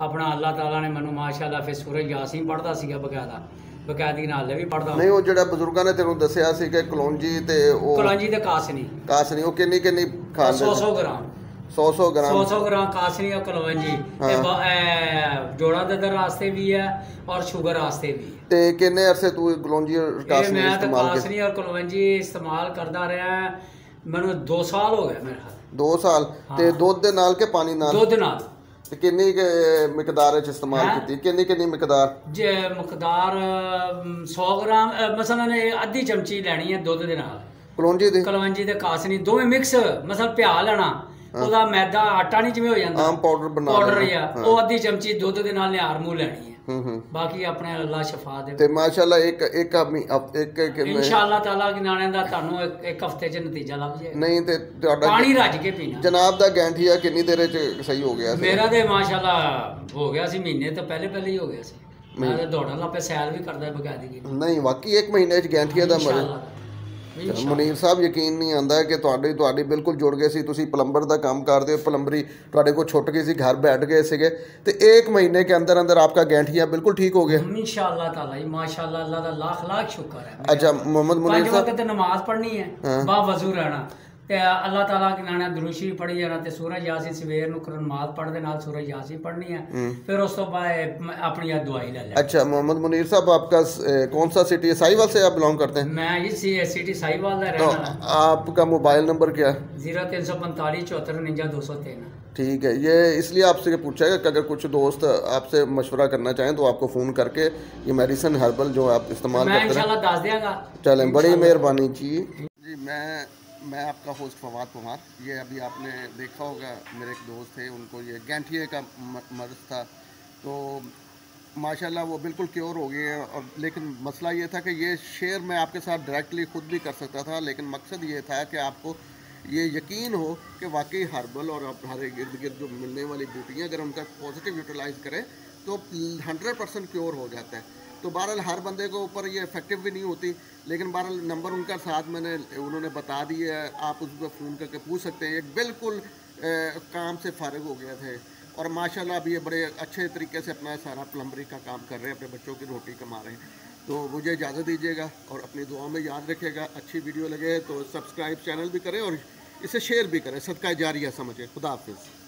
ਆਪਣਾ ਅੱਲਾਹ ਤਾਲਾ ਨੇ ਮੈਨੂੰ ਮਾਸ਼ਾਅੱਲਾ ਫਿਰ ਸੂਰਜ ਯਾਸੀਨ ਪੜਦਾ ਸੀਗਾ ਬਕਾਇਦਾ। ਬਕਾਇਦੀ ਨਾਲ ਵੀ ਪੜਦਾ ਨਹੀਂ ਉਹ ਜਿਹੜਾ ਬਜ਼ੁਰਗਾਂ ਨੇ ਤੈਨੂੰ ਦੱਸਿਆ ਸੀ ਕਿ ਕਲੌਂਜੀ ਤੇ ਉਹ ਕਲਾਂਜੀ ਤੇ ਕਾਸਨੀ। ਕਾਸਨੀ ਉਹ ਕਿੰਨੀ ਕਿੰਨੀ ਖਾਂਦੇ 100 100 ਗ੍ਰਾਮ। 100 100 ਗ੍ਰਾਮ। 100 100 ਗ੍ਰਾਮ ਕਾਸਨੀ ਔਰ ਕਲਵੰਜੀ ਇਹ ਜੋੜਾਂ ਦੇ ਦਰ ਵਾਸਤੇ ਵੀ ਹੈ ਔਰ ਸ਼ੂਗਰ ਵਾਸਤੇ ਵੀ ਤੇ ਕਿੰਨੇ ਅਰਸੇ ਤੂੰ ਕਲੌਂਜੀ ਔਰ ਕਾਸਨੀ ਮੈਂ ਇਸਤੇਮਾਲ ਕੀਤੀ ਕਾਸਨੀ ਔਰ ਕਲਵੰਜੀ ਇਸਤੇਮਾਲ ਕਰਦਾ ਰਿਹਾ। ਮੈਨੂੰ 2 ਸਾਲ ਹੋ ਗਏ ਮੇਰੇ ਖਿਆਲ। 2 ਸਾਲ। ਤੇ। ਦੁੱਧ ਦੇ ਨਾਲ ਕਿ ਪਾਣੀ ਨਾਲ? ਦੁੱਧ ਨਾਲ। ਤੇ ਕਿੰਨੀ ਕੁ ਮਿਕਦਾਰ ਵਿੱਚ ਇਸਤੇਮਾਲ ਹੈਂ? ਕੀਤੀ? ਕਿੰਨੀ ਕਿੰਨੀ ਮਿਕਦਾਰ? ਜੇ ਮਕਦਾਰ ਅਮ, 100 ਗ੍ਰਾਮ ਅ, ਮਸਲਨ ਇਹ ਅੱਧੀ ਚਮਚੀ ਲੈਣੀ ਹੈ ਦੁੱਧ ਦੇ ਨਾਲ। ਕਲੌਂਜੀ ਦੀ? ਕਲਵੰਜੀ ਤੇ ਕਾਸਨੀ ਦੋਵੇਂ ਮਿਕਸ ਮਸਲ ਪਿਆ ਲੈਣਾ। ਉਹਦਾ ਮੈਦਾ ਆਟਾ ਨਹੀਂ ਜਿਵੇਂ ਹੋ ਜਾਂਦਾ। ਆਮ ਪਾਊਡਰ ਬਣਾ ਪਾਊਡਰ ਹਾਂ। ਉਹ ਅੱਧੀ ਚਮਚੀ ਦੁੱਧ ਦੇ ਨਾਲ ਨਿਹਾਰ ਮੂੰਹ ਲੈਣੀ ਹੈ। ਹੂੰ ਹੂੰ। ਬਾਕੀ ਆਪਣੇ ਅੱਲਾ ਸ਼ਫਾ ਦੇ ਤੇ ਮਾਸ਼ਾਅੱਲਾ ਇੱਕ ਇੱਕ ਇੱਕ ਇੱਕ ਇਨਸ਼ਾਅੱਲਾ ਤਾਲਾ ਕਿ ਨਾਣੇ ਦਾ ਤੁਹਾਨੂੰ ਇੱਕ- ਹਫ਼ਤੇ ਚ ਨਤੀਜਾ ਲੱਭ ਜਾਏਗਾ। ਨਹੀਂ ਤੇ ਤੁਹਾਡਾ ਪਾਣੀ ਰੱਜ ਕੇ ਪੀਣਾ। ਜਨਾਬ ਦਾ ਗੈਂਠੀਆ ਕਿੰਨੀ ਦੇਰ ਚ ਸਹੀ ਹੋ ਗਿਆ ਸੀ? ਮੇਰਾ ਤੇ ਮਾਸ਼ਾਅੱਲਾ ਹੋ ਗਿਆ ਸੀ ਮਹੀਨੇ ਤੋਂ ਪਹਿਲੇ ਪਹਿਲੇ ਹੀ ਹੋ ਗਿਆ ਸੀ। ਮੈਂ ਦੌੜਨ ਲੱਪੇ ਸੈਲ ਵੀ ਕਰਦਾ ਬਗਾਦੀ ਨਹੀਂ ਵਾਕਈ ਇੱਕ ਮਹੀਨੇ ਚ ਗੈਂਠੀਆ ਦਾ ਮਰ ਮਨੀਰ ਸਾਹਿਬ ਯਕੀਨ ਨਹੀਂ ਆਂਦਾ ਕਿ ਤੁਹਾਡੀ ਤੁਹਾਡੀ ਬਿਲਕੁਲ ਜੁੜ ਗਏ ਸੀ ਤੁਸੀਂ ਪਲੰਬਰ ਦਾ ਕੰਮ ਕਰਦੇ ਹੋ ਪਲੰਬਰੀ ਤੁਹਾਡੇ ਕੋਲ ਛੁੱਟ ਗਈ ਸੀ ਘਰ ਬੈਠ ਗਏ ਸੀਗੇ ਤੇ एक महीने के अंदर अंदर आपका गैंठिया बिल्कुल ठीक हो गया इंशाअल्लाह ताला ही माशाअल्लाह अल्लाह दा लाख लाख शुक्र है अच्छा मोहम्मद मुनीर ਪੰਜ साहब ਵਕਤ ਨਮਾਜ਼ ਪੜ੍ਹਨੀ ਹੈ ਬਾ ਵਜ਼ੂ ਰਹਿਣਾ तो अल्लाह तला ਕੇ ਨਾਣਾ दुरुशी भी पढ़ी जाना सूरज यासी सवेर ਨੂੰ पढ़ते सूरज यासी पढ़नी है फिर उस ਫਿਰ ਉਸ दवाई ਬਾਅਦ लिया अच्छा मोहम्मद मुनीर साहब आपका कौन सा सिटी है साहिवाल से आप बिलोंग करते हैं मैं ये इस सिटी साहिवाल का रहने तो आपका मोबाइल नंबर क्या है ज़ीरो तीन सौ पैंतालीस चौहत्तर उन्जा दो सौ तीन ठीक है ये इसलिए आपसे ये पूछा है कि अगर कुछ दोस्त आपसे मशवरा करना चाहें तो आपको फ़ोन करके ये मेडिसन हर्बल जो आप इस्तेमाल करते हैं चलें बड़ी मेहरबानी जी जी मैं मैं आपका होस्ट फवाद कुमार ये अभी आपने देखा होगा, मेरे एक दोस्त थे, उनको ये गैंठिए का मर्ज था। तो माशाल्लाह वो बिल्कुल क्योर हो गए हैं और लेकिन मसला ये था कि ये शेयर मैं आपके साथ डायरेक्टली खुद भी कर सकता था, लेकिन मकसद ये था कि आपको ये यकीन हो कि वाकई हर्बल और हमारे इर्द गिर्द जो मिलने वाली बूटियाँ अगर उनका पॉजिटिव यूटिलाइज करें तो हंड्रेड परसेंट क्योर हो जाता है। तो बहरहाल हर बंदे को ऊपर ये इफ़ेक्टिव भी नहीं होती, लेकिन बहरहाल नंबर उनका साथ मैंने, उन्होंने बता दिया है, आप उस पर फ़ोन करके पूछ सकते हैं। एक बिल्कुल काम से फारग हो गए थे। और माशाल्लाह अभी ये बड़े अच्छे तरीके से अपना सारा प्लम्बरी का काम कर रहे हैं, अपने बच्चों की रोटी कमा रहे हैं। तो मुझे इजाज़त दीजिएगा और अपनी दुआ में याद रखिएगा। अच्छी वीडियो लगे तो सब्सक्राइब चैनल भी करें और इसे शेयर भी करें। सदका जारिया समझे। खुदा हाफिज़।